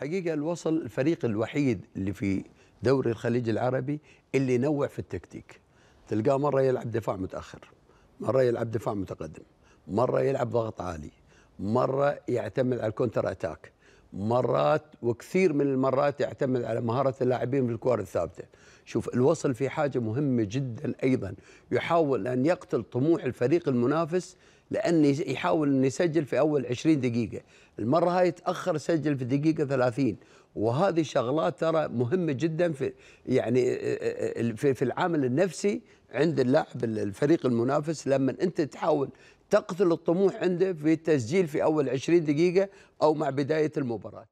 حقيقة الوصل الفريق الوحيد اللي في دوري الخليج العربي اللي ينوع في التكتيك. تلقاه مرة يلعب دفاع متأخر مرة يلعب دفاع متقدم مرة يلعب ضغط عالي مرة يعتمد على ال counter attack مرات وكثير من المرات يعتمد على مهارة اللاعبين في الكور الثابتة. شوف الوصل في حاجة مهمة جدا أيضا. يحاول أن يقتل طموح الفريق المنافس لأن يحاول أن يسجل في أول 20 دقيقة. المرة هاي تأخر سجل في دقيقة 30 وهذه شغلات ترى مهمة جدا في يعني في, في العامل النفسي عند اللاعب الفريق المنافس. لما أنت تحاول تقتل الطموح عنده في التسجيل في أول 20 دقيقة أو مع بداية المباراة.